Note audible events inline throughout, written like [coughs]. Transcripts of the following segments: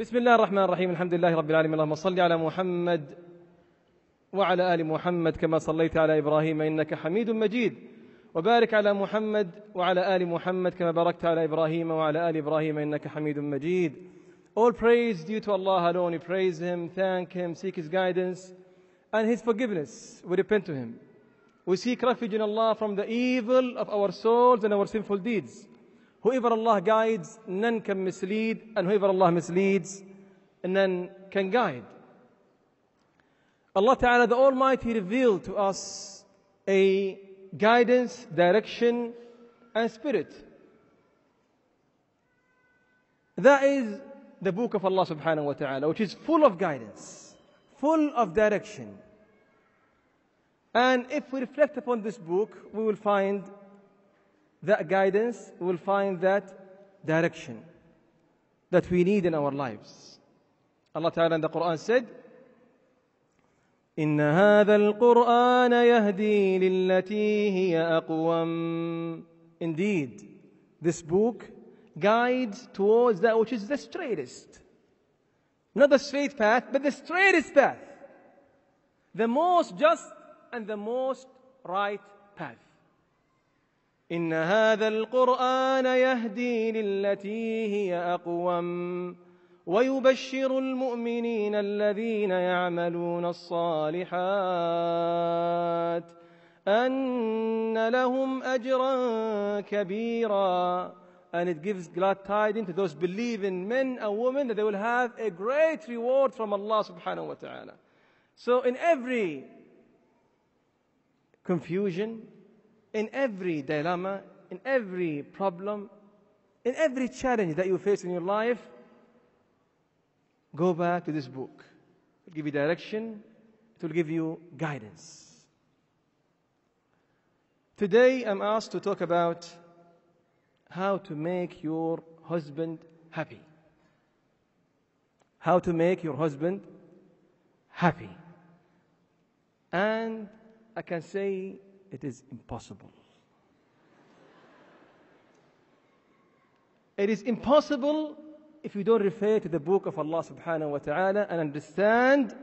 بسم الله الرحمن الرحيم الحمد لله رب العالمين اللهم صل على محمد وعلى آل محمد كما صليت على إبراهيم إنك حميد مجيد وبارك على محمد وعلى آل محمد كما باركت على إبراهيم وعلى آل إبراهيم إنك حميد مجيد All praise due to Allah alone. We praise Him, thank Him, seek His guidance and His forgiveness. We repent to Him. We seek refuge in Allah from the evil of our souls and our sinful deeds. Whoever Allah guides, none can mislead, and whoever Allah misleads, none can guide. Allah Ta'ala, the Almighty, revealed to us a guidance, direction, and spirit. That is the book of Allah Subhanahu wa Ta'ala, which is full of guidance, full of direction. And if we reflect upon this book, we will find that guidance, we will find that direction that we need in our lives. Allah Ta'ala in the Quran said, إن هذا القرآن يهدي للتي هي أقوم Indeed, this book guides towards that which is the straightest. Not the straight path, but the straightest path. The most just and the most right path. إن هذا القرآن يهدي للتي هي أقوم ويبشر المؤمنين الذين يعملون الصالحات أن لهم أجرا كبيرا and it gives glad tidings to those believing men and women that they will have a great reward from Allah subhanahu wa ta'ala. So in every confusion, in every dilemma, in every problem, in every challenge that you face in your life, go back to this book. It will give you direction, it will give you guidance. Today I'm asked to talk about how to make your husband happy. How to make your husband happy. And I can say it is impossible. It is impossible if you don't refer to the book of Allah subhanahu wa ta'ala and understand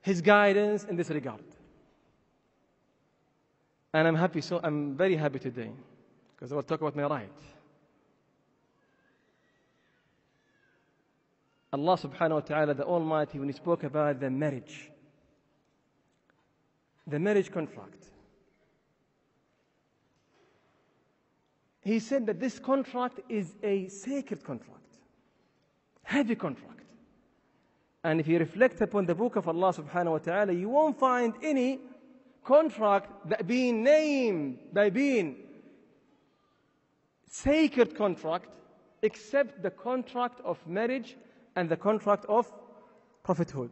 His guidance in this regard. And I'm happy, so I'm very happy today because I will talk about my right. Allah subhanahu wa ta'ala, the Almighty, when He spoke about the marriage, the marriage contract, He said that this contract is a sacred contract, heavy contract. And if you reflect upon the book of Allah subhanahu wa ta'ala, you won't find any contract that being named by being sacred contract except the contract of marriage and the contract of prophethood.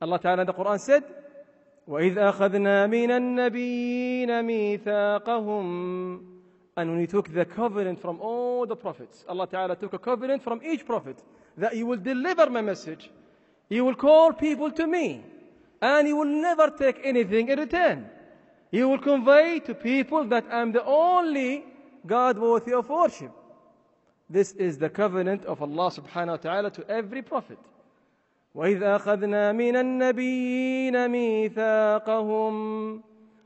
Allah Ta'ala in the Quran said, وَإِذْ أَخَذْنَا مِنَ النَّبِيِّينَ مِيثَاقَهُمْ And when we took the covenant from all the prophets, Allah Ta'ala took a covenant from each prophet that you will deliver my message, you will call people to me, and you will never take anything in return. You will convey to people that I'm the only God worthy of worship. This is the covenant of Allah subhanahu wa ta'ala to every prophet. وإذ أخذنا من النبيين ميثاقهم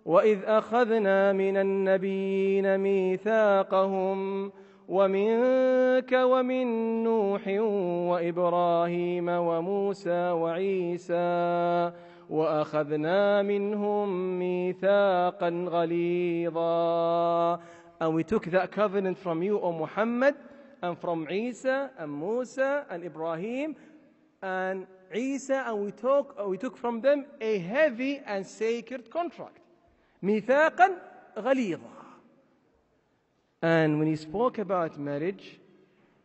وإذ أخذنا من النبيين ميثاقهم ومنك ومن نوح وإبراهيم وموسى وعيسى وأخذنا منهم ميثاقا غليظا. And we took that covenant from you, O Muhammad, and from Isa and Musa and Ibrahim and Isa, and we took, we took from them a heavy and sacred contract. ميثاقا غليظا. And when he spoke about marriage,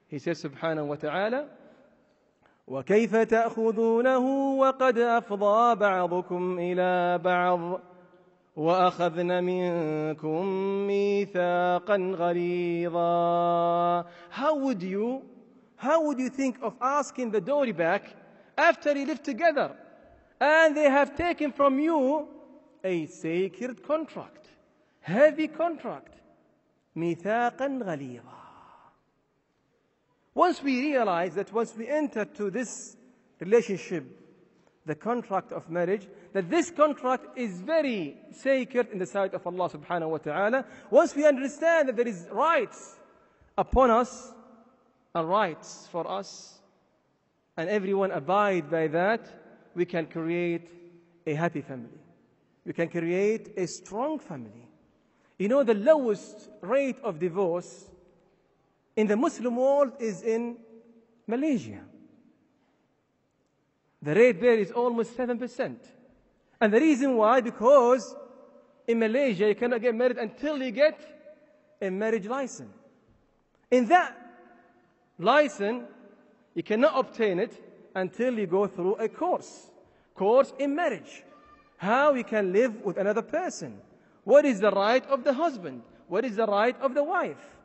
he says subhanahu wa ta'ala, وكيف تأخذونه وقد أفضى بعضكم إلى بعض وأخذن منكم ميثاقا غليظا How would you, how would you think of asking the dowry back after you live together and they have taken from you a sacred contract, heavy contract, ميثاقا غليظا Once we realize that once we enter to this relationship, the contract of marriage, that this contract is very sacred in the sight of Allah subhanahu wa ta'ala. Once we understand that there is rights upon us and rights for us, and everyone abide by that, we can create a happy family. We can create a strong family. You know, the lowest rate of divorce in the Muslim world is in Malaysia. The rate there is almost 7%. And the reason why, because in Malaysia you cannot get married until you get a marriage license. In that license, you cannot obtain it until you go through a course. Course in marriage. How you can live with another person. What is the right of the husband? What is the right of the wife?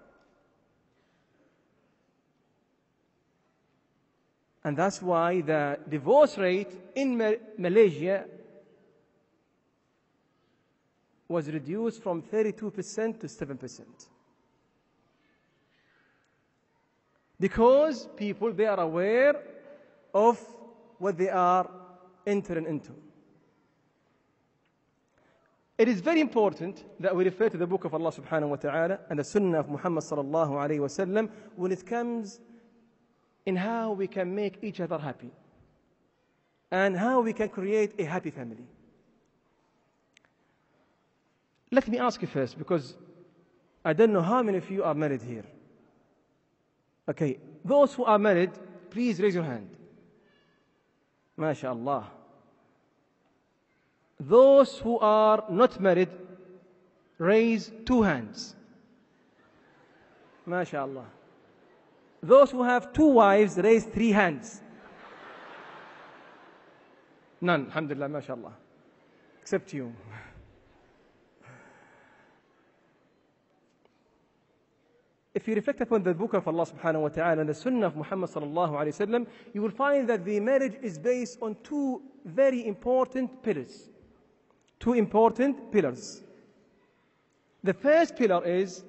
And that's why the divorce rate in Malaysia was reduced from 32% to 7%. Because people, they are aware of what they are entering into. It is very important that we refer to the book of Allah subhanahu wa ta'ala and the sunnah of Muhammad sallallahu alayhi wa sallam when it comes in how we can make each other happy and how we can create a happy family. Let me ask you first, because I don't know how many of you are married here. Okay, those who are married, please raise your hand. MashaAllah. Those who are not married, raise two hands. MashaAllah. Those who have two wives, raise three hands. None, alhamdulillah, mashallah. Except you. If you reflect upon the book of Allah subhanahu wa ta'ala and the sunnah of Muhammad sallallahu alayhi wasallam, you will find that the marriage is based on two very important pillars. Two important pillars. The first pillar is,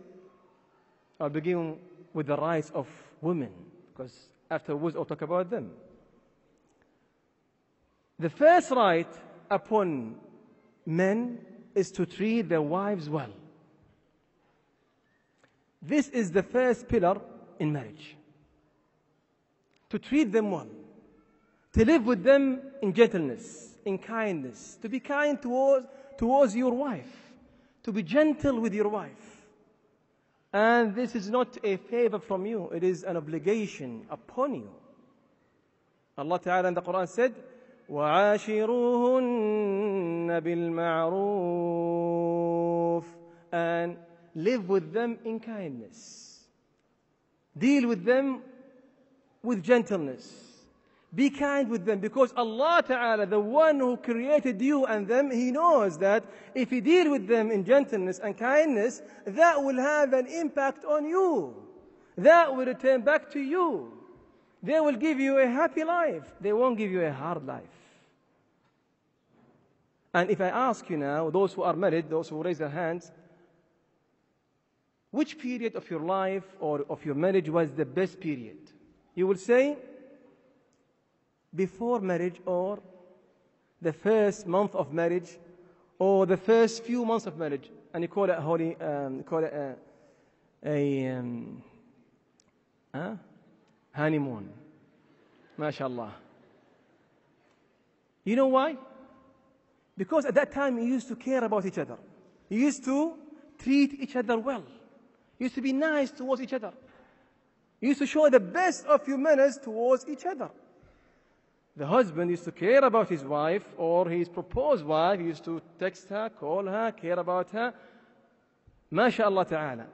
I'll begin with the rights of women, because afterwards I'll talk about them. The first right upon men is to treat their wives well. This is the first pillar in marriage. To treat them well. To live with them in gentleness, in kindness. To be kind towards, towards your wife. To be gentle with your wife. And this is not a favor from you, it is an obligation upon you. Allah Ta'ala in the Quran said, وَعَاشِرُوهُنَّ بِالْمَعْرُوفِ And live with them in kindness. Deal with them with gentleness. Be kind with them because Allah Ta'ala, the one who created you and them, He knows that if you deal with them in gentleness and kindness, that will have an impact on you. That will return back to you. They will give you a happy life. They won't give you a hard life. And if I ask you now, those who are married, those who raise their hands, which period of your life or of your marriage was the best period? You will say, before marriage or the first month of marriage or the first few months of marriage. And you call it holy, um, call it a, a um, huh? honeymoon. MashaAllah. You know why? Because at that time you used to care about each other. You used to treat each other well. Used to be nice towards each other. Used to show the best of your manners towards each other. The husband used to care about his wife or his proposed wife. He used to text her, call her, care about her. MashaAllah ta'ala.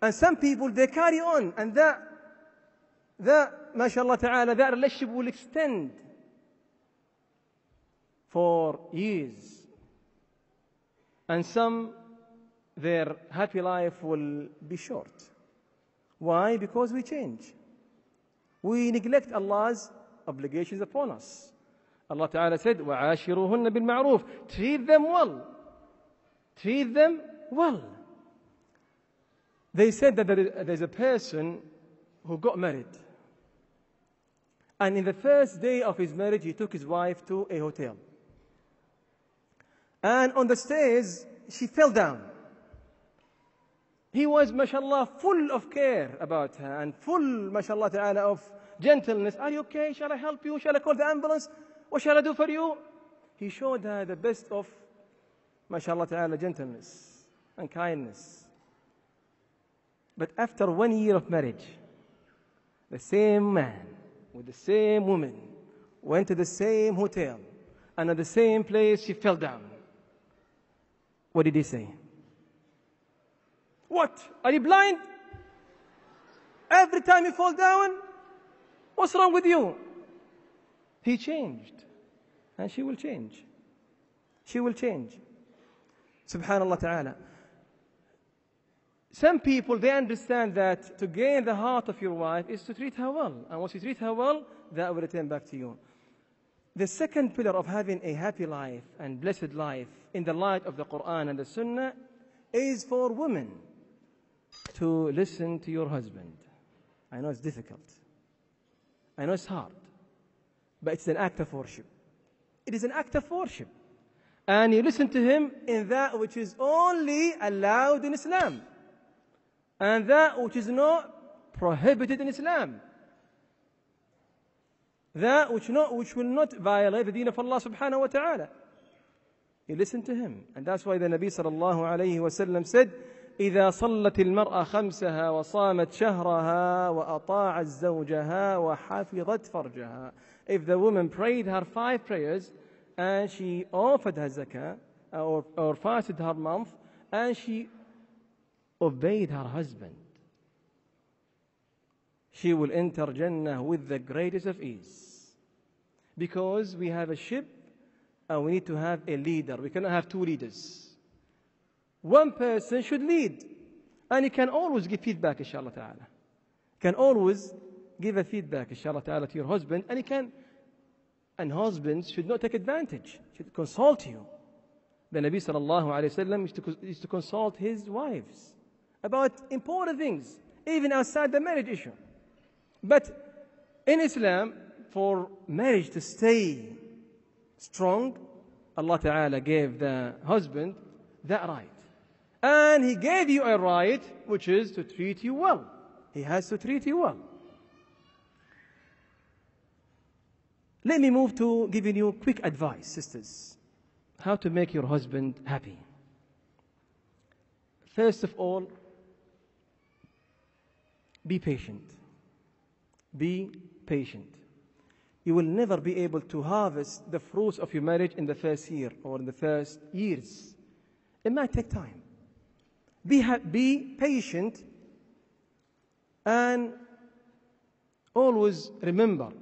And some people, they carry on. And that, that, MashaAllah ta'ala, that relationship will extend for years. And some, their happy life will be short. Why? Because we change. We neglect Allah's obligations upon us. Allah Ta'ala said, وَعَاشِرُهُنَّ بِالْمَعْرُوفِ Treat them well. Treat them well. They said that there is a person who got married. And in the first day of his marriage, he took his wife to a hotel. And on the stairs, she fell down. He was, mashallah, full of care about her and full, mashallah ta'ala, of gentleness. Are you okay? Shall I help you? Shall I call the ambulance? What shall I do for you? He showed her the best of, mashallah ta'ala, gentleness and kindness. But after one year of marriage, the same man with the same woman went to the same hotel and at the same place she fell down. What did he say? What? Are you blind? Every time you fall down? What's wrong with you? He changed. And she will change. She will change. Subhanallah ta'ala. Some people, they understand that to gain the heart of your wife is to treat her well. And once you treat her well, that will return back to you. The second pillar of having a happy life and blessed life in the light of the Quran and the Sunnah is for women to listen to your husband. I know it's difficult. I know it's hard. But it's an act of worship. It is an act of worship. And you listen to him in that which is only allowed in Islam. And that which is not prohibited in Islam. That which, not, which will not violate the deen of Allah subhanahu wa ta'ala. You listen to him. And that's why the Nabi sallallahu alayhi wa sallam said, إذا صلت المرأة خمسها وصامت شهرها وأطاعت زوجها وحفظت فرجها If the woman prayed her five prayers and she offered her zakah or, or fasted her month and she obeyed her husband she will enter Jannah with the greatest of ease. Because we have a ship and we need to have a leader. We cannot have two leaders. One person should lead. And he can always give feedback, inshallah ta'ala. Can always give a feedback, inshallah ta'ala, to your husband. And he can, and husbands should not take advantage, should consult you. The Nabi sallallahu alayhi wasallam used to, used to consult his wives about important things, even outside the marriage issue. But in Islam, for marriage to stay strong, Allah Ta'ala gave the husband that right. And He gave you a right, which is to treat you well. He has to treat you well. Let me move to giving you quick advice, sisters. How to make your husband happy. First of all, be patient. Be patient. You will never be able to harvest the fruits of your marriage in the first year or in the first years. It might take time. Be, be patient and always remember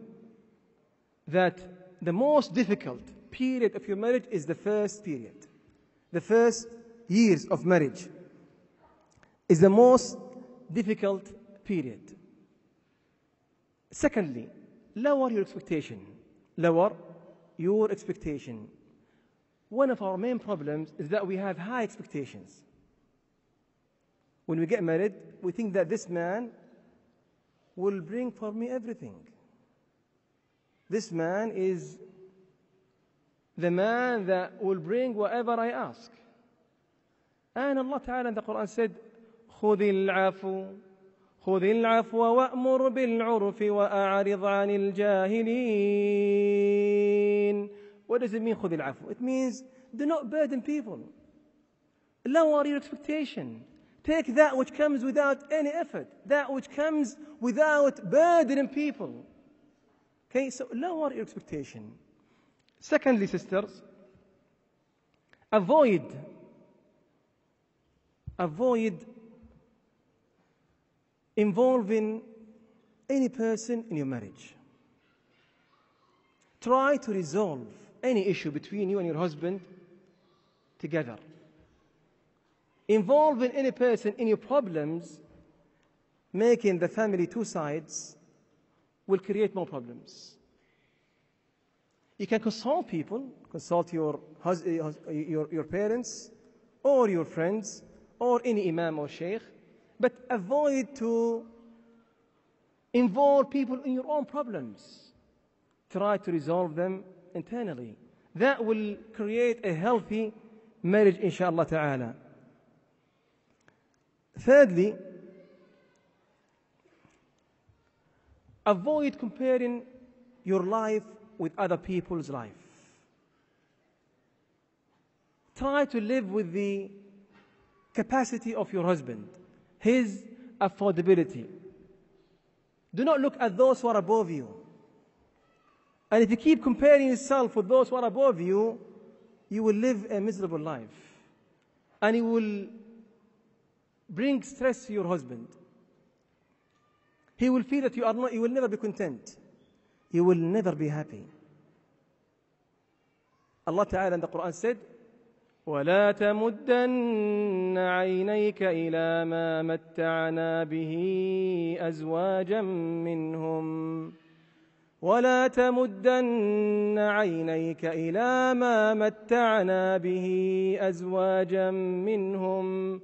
that the most difficult period of your marriage is the first period. The first years of marriage is the most difficult period. Secondly, lower your expectation. Lower your expectation. One of our main problems is that we have high expectations When we get married, we think that this man will bring for me everything. This man is the man that will bring whatever I ask. And Allah Ta'ala in the Quran said, خذ العفو خذ العفو وأمر بالعرف وأعرض عن الجاهلين What does it mean خذ العفو? It means do not burden people. Lower your expectation. Take that which comes without any effort, that which comes without burdening people. Okay, so lower your expectation. Secondly, sisters, avoid avoid involving any person in your marriage. Try to resolve any issue between you and your husband together. Involving any person in your problems, making the family two sides, will create more problems. You can consult people, consult your, hus- eh, eh, your, your parents, or your friends, or any imam or sheikh, but avoid to involve people in your own problems. try to resolve them internally. That will create a healthy marriage, inshallah ta'ala. Thirdly, avoid comparing your life with other people's life. Try to live with the capacity of your husband, his affordability. Do not look at those who are above you. And if you keep comparing yourself with those who are above you, you will live a miserable life. And you will bring stress to your husband. He will feel that you are not, you will never be content. You will never be happy. Allah Ta'ala in the Quran said, ولا تمدن عينيك إلى ما متعنا به أزواجا منهم ولا تمدن عينيك إلى ما متعنا به أزواجا منهم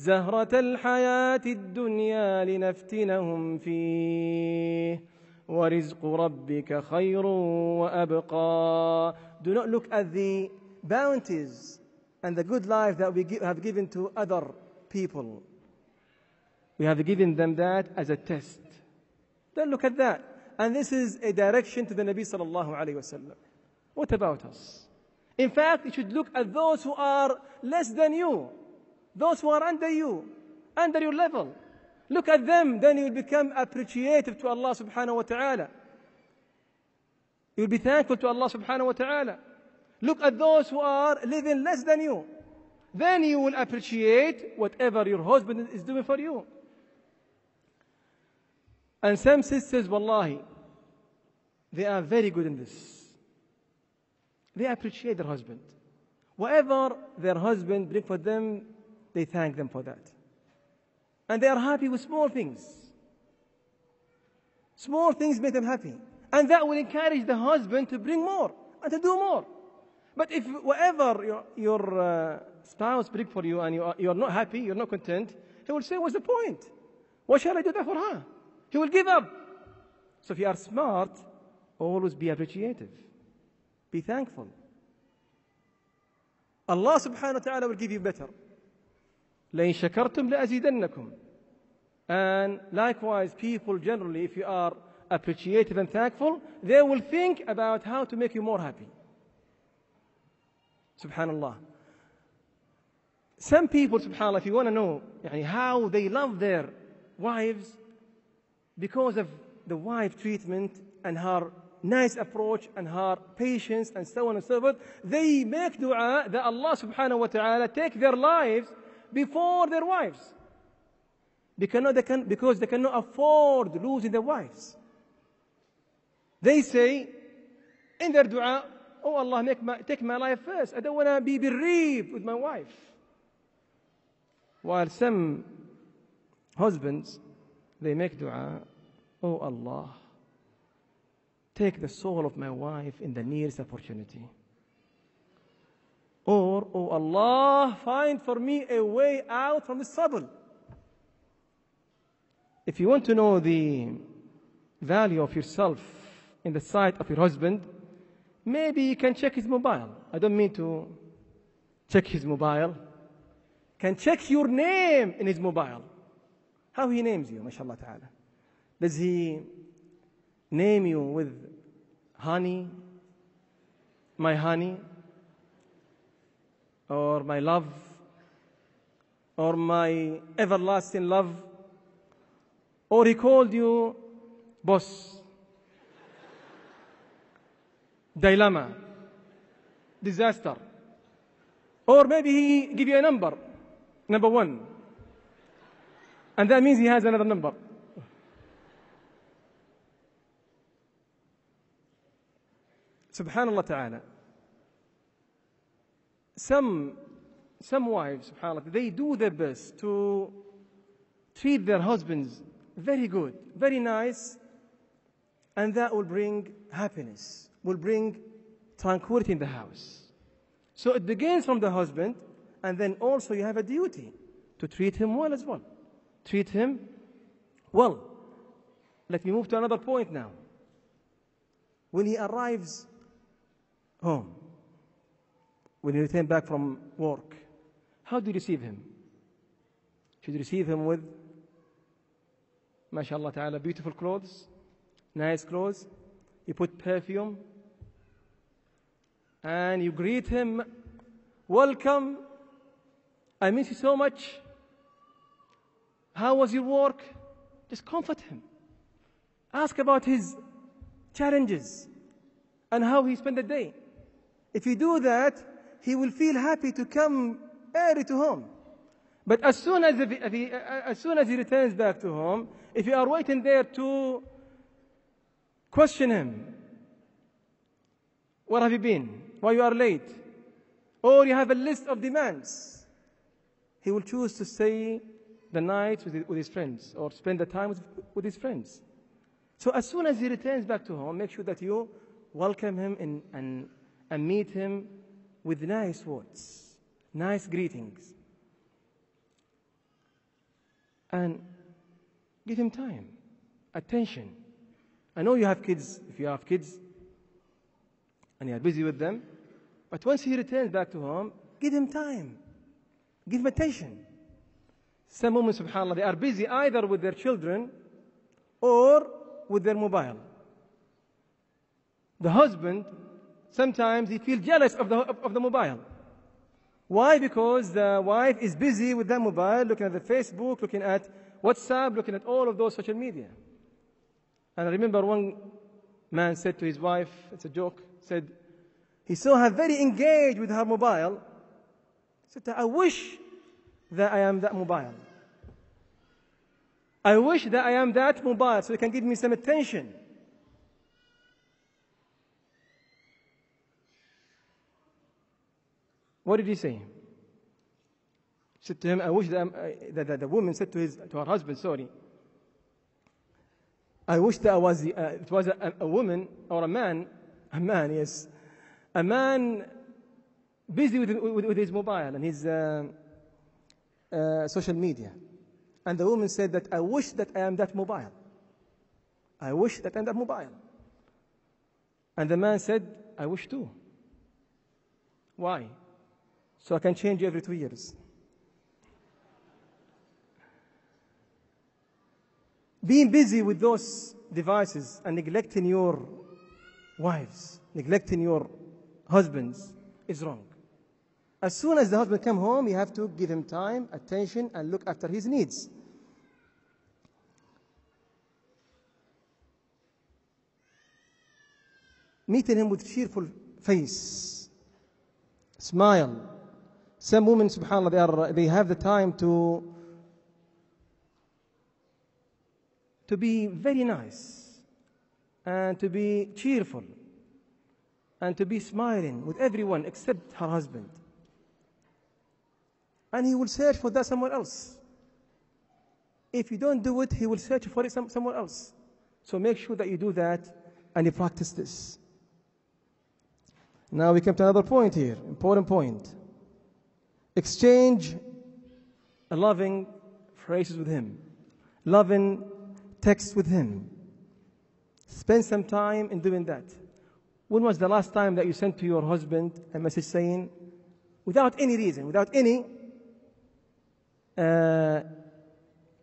زهرة الحياة الدنيا لنفتنهم فيه ورزق ربك خير وأبقى Do not look at the bounties and the good life that we have given to other people. We have given them that as a test. Don't look at that. And this is a direction to the Nabi sallallahu alayhi wasallam. What about us? In fact, you should look at those who are less than you, those who are under you, under your level. Look at them, then you will become appreciative to Allah subhanahu wa ta'ala. You will be thankful to Allah subhanahu wa ta'ala. Look at those who are living less than you. Then you will appreciate whatever your husband is doing for you. And some sisters, wallahi, they are very good in this. They appreciate their husband. Whatever their husband bring for them, they thank them for that. And they are happy with small things. Small things make them happy. And that will encourage the husband to bring more and to do more. But if whatever your, your uh, spouse bring for you and you are, you are not happy, you're not content, he will say, What's the point? Why shall I do that for her? He will give up. So if you are smart, always be appreciative. Be thankful. Allah subhanahu wa ta'ala will give you better. لَإِن شَكَرْتُمْ لَأَزِيدَنَّكُمْ And likewise, people generally, if you are appreciative and thankful, they will think about how to make you more happy. Subhanallah. Some people, subhanAllah, if you want to know يعني, how they love their wives, because of the wife treatment and her nice approach and her patience and so on and so forth, they make dua that Allah subhanahu wa ta'ala take their lives before their wives. Because they, can, because they cannot afford losing their wives. They say in their dua, Oh Allah, make my, take my life first. I don't want to be bereaved with my wife. While some husbands, they make dua, Oh Allah, take the soul of my wife in the nearest opportunity. Or, Oh Allah, find for me a way out from this trouble. If you want to know the value of yourself in the sight of your husband, maybe you can check his mobile. I don't mean to check his mobile. Can check your name in his mobile. How he names you, mashallah ta'ala. Does he name you with honey, my honey, or my love, or my everlasting love? Or he called you boss, dilemma, disaster. Or maybe he give you a number, number one. And that means he has another number. Subhanallah ta'ala. Some, some wives, subhanAllah, they do their best to treat their husbands very good, very nice, and that will bring happiness, will bring tranquility in the house. So it begins from the husband, and then also you have a duty to treat him well as well. Treat him well. Let me move to another point now. when he arrives home, when he returns back from work, how do you receive him? Should you receive him with, mashallah ta'ala, beautiful clothes, nice clothes? You put perfume, and you greet him, welcome, I miss you so much. How was your work? Just comfort him. Ask about his challenges and how he spent the day. If you do that, he will feel happy to come early to home. But as soon as, if he, as soon as he returns back to home, if you are waiting there to question him, where have you been? Why you are late? Or you have a list of demands. He will choose to stay the night with, his friends or spend the time with, his friends. So as soon as he returns back to home, make sure that you welcome him and, and meet him with nice words, nice greetings. And give him time, attention. I know you have kids, if you have kids and you are busy with them, but once he returns back to home, give him time, give him attention. Some women, subhanAllah, they are busy either with their children or with their mobile. The husband, sometimes he feels jealous of the, of the mobile. Why? Because the wife is busy with the mobile, looking at the Facebook, looking at WhatsApp, looking at all of those social media. And I remember one man said to his wife, it's a joke, said, he saw her very engaged with her mobile. He said, I wish that I am that mobile. I wish that I am that mobile so you can give me some attention. What did he say? He said to him, I wish that, uh, that, that the woman said to, his, to her husband, sorry, I wish that I was, uh, it was a, a woman or a man, a man, yes, a man busy with, with, with his mobile and his uh, uh, social media. And the woman said that I wish that I am that mobile. I wish that I am that mobile. And the man said, I wish too. Why? So I can change every two years. Being busy with those devices and neglecting your wives, neglecting your husbands is wrong. As soon as the husband comes home, you have to give him time, attention, and look after his needs. Meeting him with cheerful face, smile. Some women, subhanAllah, they, are, they have the time to, to be very nice and to be cheerful and to be smiling with everyone except her husband and he will search for that somewhere else. If you don't do it, he will search for it some, somewhere else. So make sure that you do that and you practice this. Now we come to another point here, important point. Exchange loving phrases with him, loving text with him. Spend some time in doing that. When was the last time that you sent to your husband a message saying, without any reason, without any uh,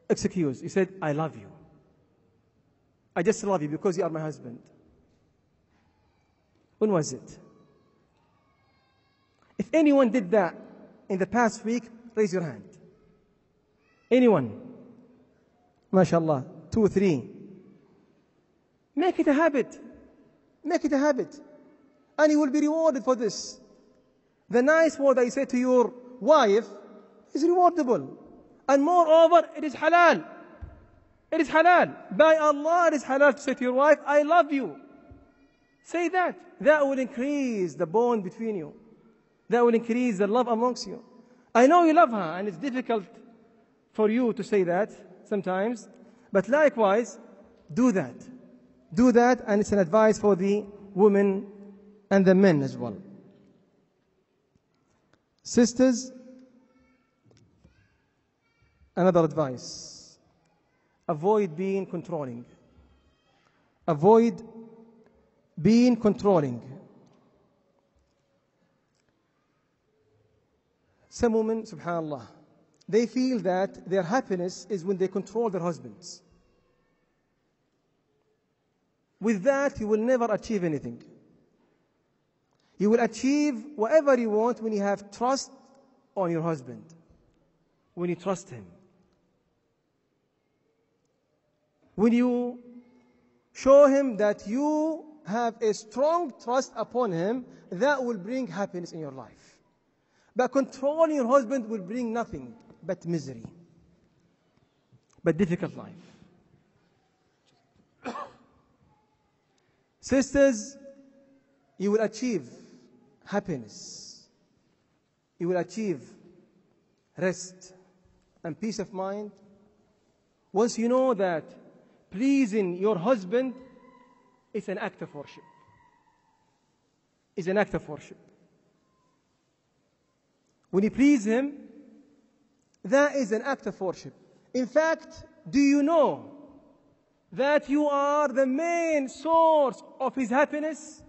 excuse. He said, I love you. I just love you because you are my husband. When was it? If anyone did that in the past week, raise your hand. Anyone? MashaAllah. Two three. Make it a habit. Make it a habit. And you will be rewarded for this. The nice word I say to your wife is rewardable. And moreover, it is halal. It is halal. By Allah, it is halal to say to your wife, I love you. Say that. That will increase the bond between you. That will increase the love amongst you. I know you love her, and it's difficult for you to say that sometimes. But likewise, do that. Do that, and it's an advice for the women and the men as well. Sisters, Another advice avoid being controlling, avoid being controlling. Some women, subhanAllah, they feel that their happiness is when they control their husbands. With that, you will never achieve anything. You will achieve whatever you want when you have trust on your husband, when you trust him. When you show him that you have a strong trust upon him, that will bring happiness in your life. But controlling your husband will bring nothing but misery, but difficult life. [coughs] Sisters, you will achieve happiness. You will achieve rest and peace of mind once you know that pleasing your husband is an act of worship. Is an act of worship. When you please him, that is an act of worship. In fact, do you know that you are the main source of his happiness?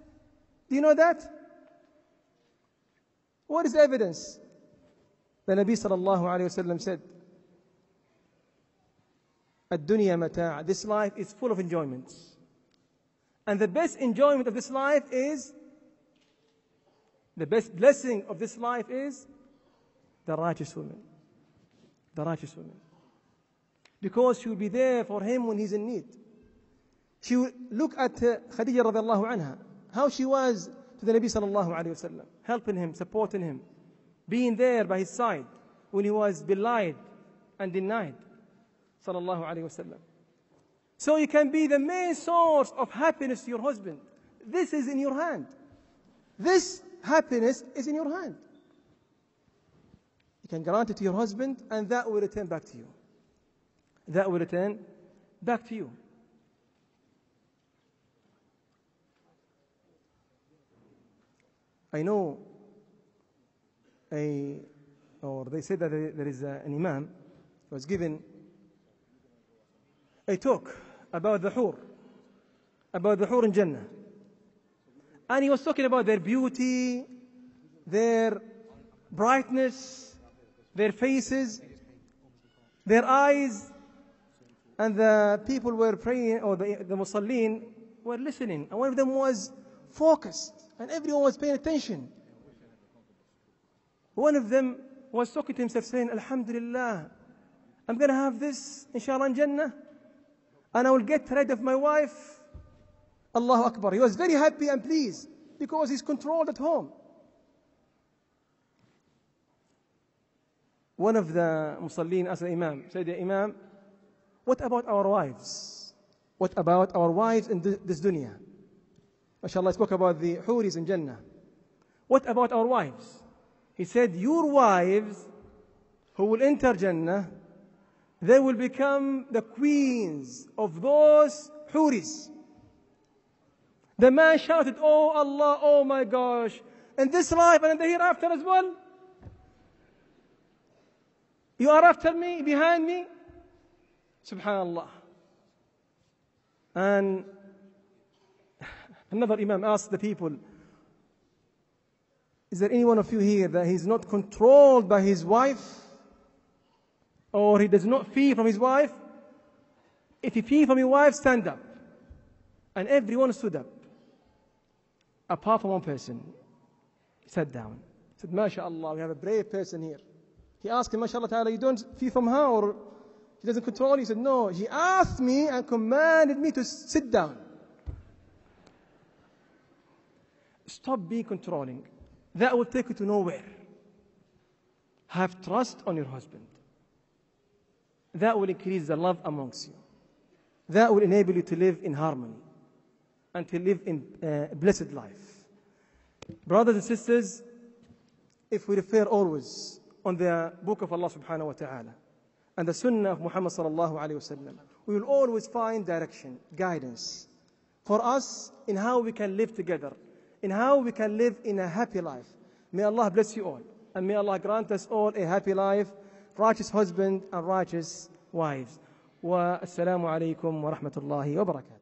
Do you know that? What is evidence? The Nabi sallallahu alayhi wasallam said, الدنيا متاع. This life is full of enjoyments. And the best enjoyment of this life is, the best blessing of this life is the righteous woman. The righteous woman. Because she will be there for him when he's in need. She will look at uh, Khadija radiallahu anha, how she was to the Nabi sallallahu alayhi wasallam, helping him, supporting him, being there by his side when he was belied and denied sallallahu alayhi wasallam. So you can be the main source of happiness to your husband. This is in your hand. This happiness is in your hand. You can grant it to your husband, and that will return back to you. That will return back to you. I know a, or they say that there is an imam who was given a talk about the hur, about the hur in Jannah. And he was talking about their beauty, their brightness, their faces, their eyes, and the people were praying, or the, the Musallin were listening. And one of them was focused, and everyone was paying attention. One of them was talking to himself, saying, Alhamdulillah, I'm going to have this, inshallah, in Jannah, and I will get rid of my wife. Allahu Akbar. He was very happy and pleased because he's controlled at home. One of the Musallin asked the Imam, said, the Imam, what about our wives? What about our wives in this dunya? MashaAllah, I spoke about the huris in Jannah. What about our wives? He said, Your wives who will enter Jannah, they will become the queens of those huris. The man shouted, Oh Allah, oh my gosh, in this life and in the hereafter as well. You are after me, behind me? Subhanallah. And another Imam asked the people, Is there any one of you here that he's not controlled by his wife? Or he does not fear from his wife? If you fear from your wife, stand up. And everyone stood up. Apart from one person. He sat down. He said, MashaAllah, we have a brave person here. He asked him, MashaAllah ta'ala, you don't fear from her or she doesn't control you? He said, No. She asked me and commanded me to sit down. Stop being controlling. That will take you to nowhere. Have trust on your husband. That will increase the love amongst you. That will enable you to live in harmony and to live in uh, blessed life. Brothers and sisters, if we refer always on the book of Allah subhanahu wa ta'ala and the sunnah of Muhammad sallallahu alayhi wasallam, we will always find direction, guidance for us in how we can live together, in how we can live in a happy life. May Allah bless you all and may Allah grant us all a happy life, righteous husband and righteous wives. والسلام عليكم ورحمة الله وبركاته